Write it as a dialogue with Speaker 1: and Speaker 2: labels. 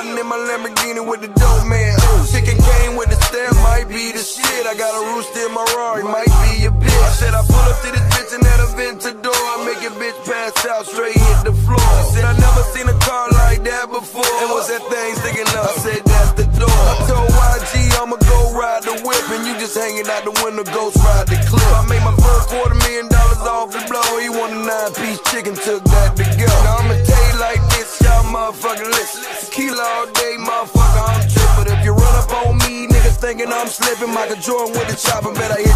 Speaker 1: in my Lamborghini with the dope man. Chicken cane with the stamp might be the shit. I got a rooster in my Rari, might be a bitch. I said I pull up to this bitch and that Aventador. I make a bitch pass out, straight hit the floor. I said I never seen a car like that before. And what's that thing sticking up? I said that's the door. I told YG I'ma go ride the whip and you just hanging out the window, ghost ride the clip. I made my first quarter million dollars off the blow. He want a nine piece chicken, took that to go. Tequila all day, motherfucker, I'm trippin'. If you run up on me, niggas thinking I'm slipping, Michael Jordan with the chopper, bet I hit